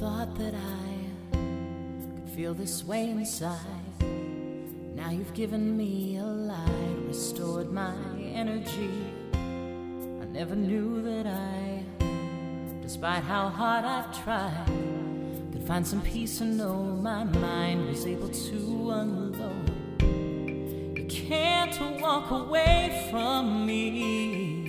that I could feel this way inside. Now you've given me a light, restored my energy. I never knew that I, despite how hard I've tried, could find some peace and know my mind was able to unload. You can't walk away from me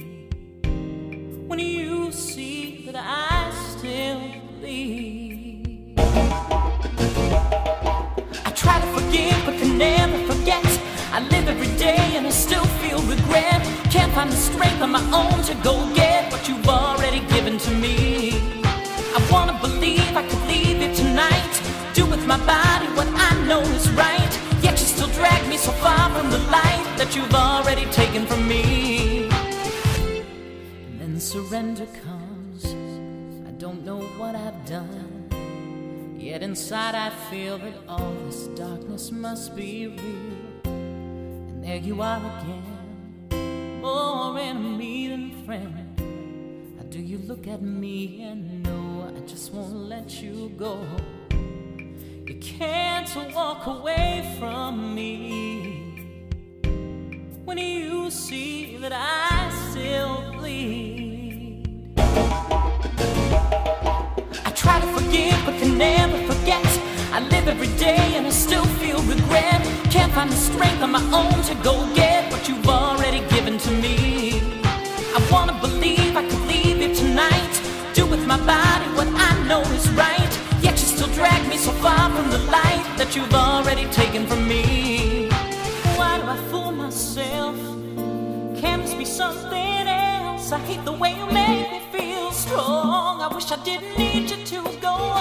Can't find the strength on my own to go get what you've already given to me. I wanna believe I could leave it tonight. Do with my body what I know is right. Yet you still drag me so far from the light that you've already taken from me. And then surrender comes. I don't know what I've done. Yet inside I feel that all this darkness must be real. And there you are again, more enemy than friend. How do you look at me and know I just won't let you go? You can't walk away from me when you see that I still bleed. I try to forgive but can never forget. I live every day and I still feel regret. Can't find the strength on my own to go get know is right. Yet you still drag me so far from the light that you've already taken from me. Why do I fool myself? Can this be something else? I hate the way you make me feel strong. I wish I didn't need you to go on.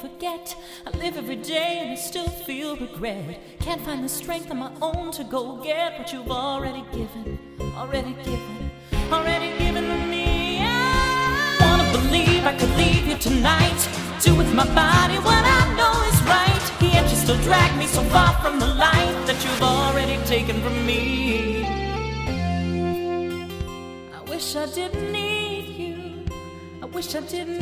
Forget. I live every day and I still feel regret. Can't find the strength on my own to go get what you've already given, already given, already given to me. I wanna believe I could leave you tonight. Do with my body what I know is right. Yet you still drag me so far from the light that you've already taken from me. I wish I didn't need you. I wish I didn't